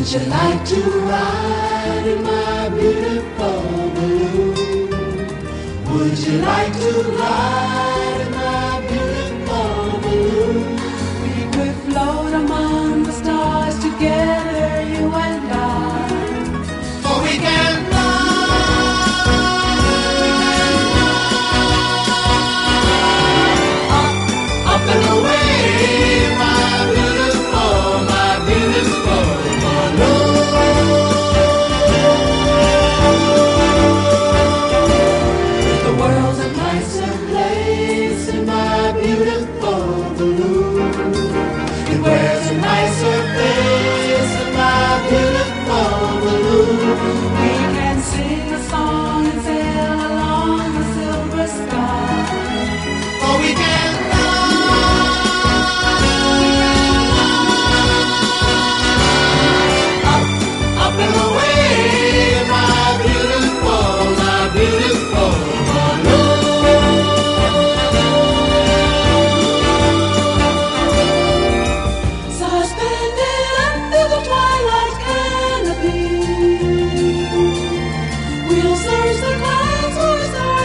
Would you like to ride in my